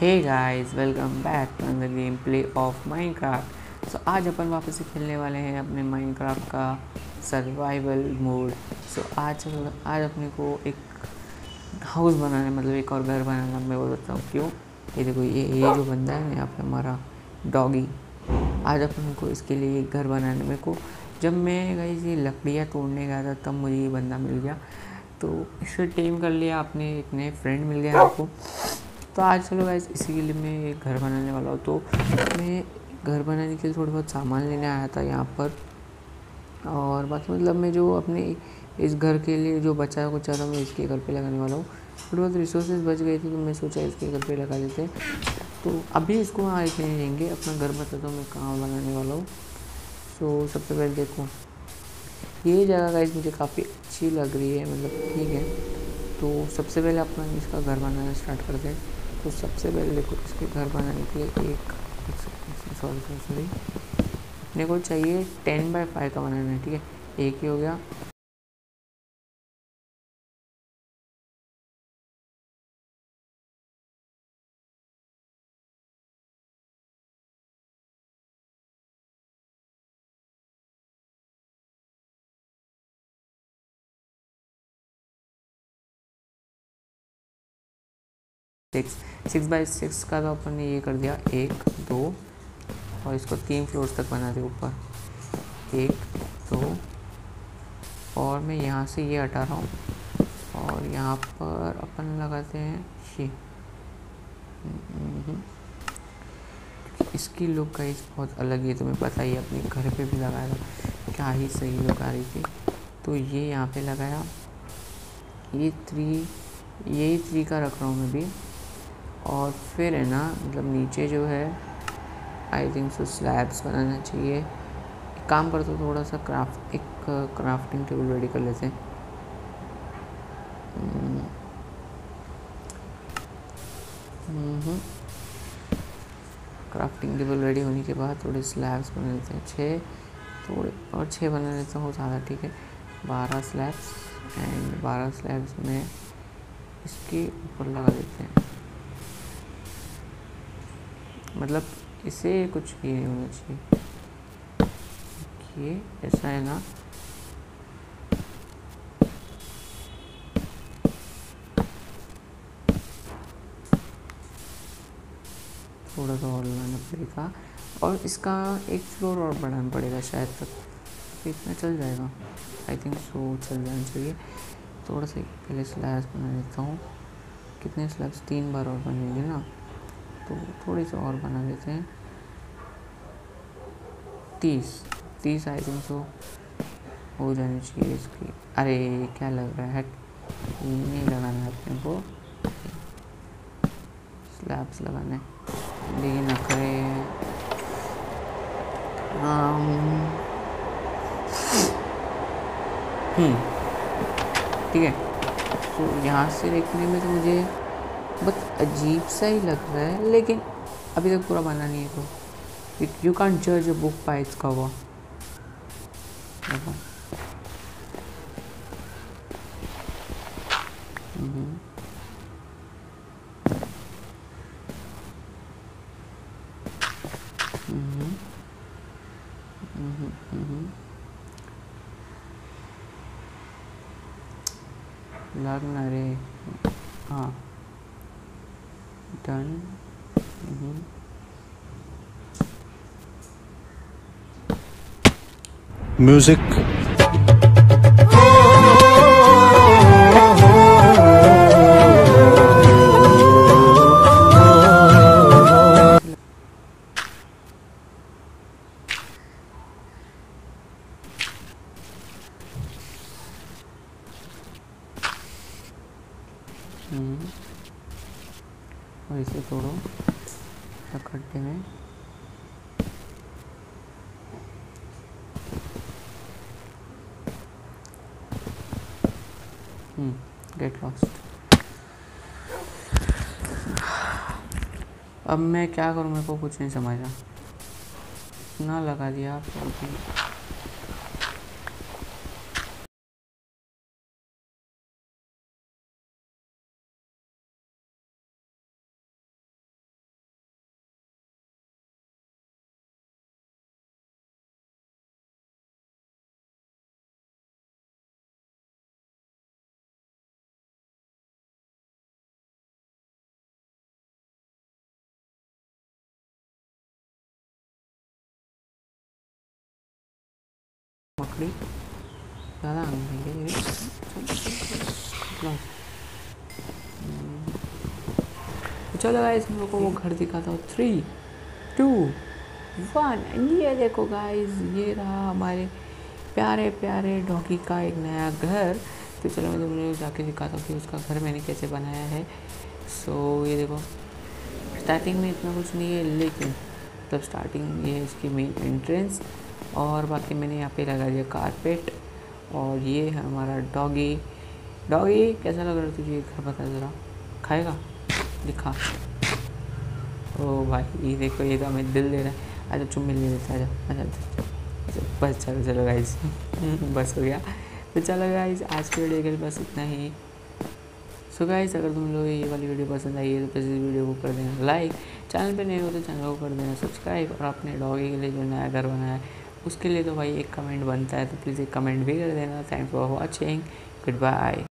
Hey guys welcome back to another game play of Minecraft so आज अपन वापस से खेलने वाले हैं अपने माइनक्राफ्ट का सर्वाइवल मोड सो आज आज अपने को एक हाउस बनाना मतलब एक और घर बनाना, मैं बोल सकता हूँ। क्यों? ये देखो, ये ये जो बंदा है यहाँ पे हमारा डॉगी आज अपन को इसके लिए एक घर बनाने मेरे को, जब मैं गई ये लकड़ियाँ तोड़ने गया था, तब मुझे ये बंदा मिल गया। तो इसे टेम कर लिया अपने एक नए फ्रेंड मिल गया आपको। तो आज चलो गाइस इसी के लिए मैं एक घर बनाने वाला हूँ। तो मैं घर बनाने के लिए थोड़ा बहुत सामान लेने आया था यहाँ पर। और बाकी मतलब मैं जो अपने इस घर के लिए जो बचा कुचा था मैं इसके घर पे लगाने वाला हूँ। थोड़ी बहुत रिसोर्सेज बच गए थे तो मैं सोचा इसके घर पे लगा देते तो अभी इसको वहाँ एक नहीं लेंगे, अपना घर बताता हूँ मैं कहाँ बनाने वाला हूँ। सो सबसे पहले देखो, ये जगह गाइस मुझे काफ़ी अच्छी लग रही है मतलब ठीक है। तो सबसे पहले अपना इसका घर बनाना स्टार्ट करते हैं। तो सबसे पहले देखो, इसके घर बनाने के लिए एक सॉरी सॉरी अपने को चाहिए टेन बाय फाइव का बनाना है, ठीक है? एक ही हो गया। सिक्स सिक्स बाई सिक्स का तो अपन ने ये कर दिया, एक, दो, और इसको तीन फ्लोर्स तक बना दिया ऊपर। एक, दो, और मैं यहाँ से ये हटा रहा हूँ, और यहाँ पर अपन लगाते हैं ये। हम्म। इसकी लुक का इस बहुत अलग है, तुम्हें पता ही अपने घर पे भी लगाया था, क्या ही सही लुक आ रही थी। तो ये यहाँ पे लगाया, ये थ्री यही थ्री का रख रहा हूँ मैं भी। और फिर है ना मतलब नीचे जो है आई थिंक सो स्लैब्स बनाना चाहिए। एक काम करते तो थोड़ा सा क्राफ्ट एक क्राफ्टिंग टेबल रेडी कर लेते हैं। क्राफ्टिंग टेबल रेडी होने के बाद थोड़े स्लैब्स बना लेते हैं छः थोड़े, और छः बना लेता हूँ ज़्यादा, ठीक है? बारह स्लैब्स एंड बारह स्लैब्स में इसके ऊपर लगा देते हैं। मतलब इसे कुछ भी नहीं होना चाहिए। ये ऐसा है ना। थोड़ा सा और लगाना पड़ेगा। और इसका एक फ्लोर और बढ़ाना पड़ेगा शायद तक तो इतना चल जाएगा। आई थिंक सो चल जाना चाहिए। थोड़ा सा पहले स्लैब्स बना लेता हूँ। कितने स्लैब्स तीन बार और बनेंगे ना। तो थोड़ी सी और बना देते हैं। तीस। तीस आई थिंक सो हो जानी चाहिए इसकी। अरे, क्या लग रहा है? नहीं लगाना है अपने को। स्लैब्स लगाने। लेकिन नखरे हम्म। ठीक है। तो यहाँ से देखने में तो मुझे बहुत अजीब सा ही लग रहा है लेकिन अभी तक पूरा बना नहीं है तो यू कैन जज a book by its cover लग ना रे हाँ done mm-hmm. music Mm-hmm. और इसे तोड़ो खड्डे में गेट लॉस्ट अब मैं क्या करूँ? मेरे को कुछ नहीं समझा ना लगा दिया, आप मकड़ी ज़्यादा आग है ये चल, गाइस मेरे को वो घर दिखाता हूँ थ्री टू वन ये देखो गाइस ये रहा हमारे प्यारे प्यारे डॉगी का एक नया घर तो चलो मैं तुम जाके दिखाता हूँ कि उसका घर मैंने कैसे बनाया है सो so, ये देखो स्टार्टिंग में इतना कुछ नहीं है लेकिन तब स्टार्टिंग ये है इसकी मेन एंट्रेंस और बाकी मैंने यहाँ पे लगा दिया कारपेट और ये है हमारा डॉगी डॉगी कैसा लग रहा है तुझे? घर बता ज़रा। खाएगा? दिखा। ओ भाई, ये देखो, ये तो हमें दिल दे रहा है। अच्छा चुम्बी ले लेता है अच्छा अच्छा बस, चलो चलो गाइस बस हो गया। तो चलो गाइस आज की वीडियो के लिए बस इतना ही। सो गाइस अगर तुम लोग ये वाली वीडियो पसंद आई है तो इस वीडियो को कर देना लाइक चैनल पे नहीं हो तो चैनल को कर देना सब्सक्राइब और अपने डॉगी के लिए जो नया घर बनाया है उसके लिए तो भाई एक कमेंट बनता है तो प्लीज़ एक कमेंट भी कर देना। Thank for watching goodbye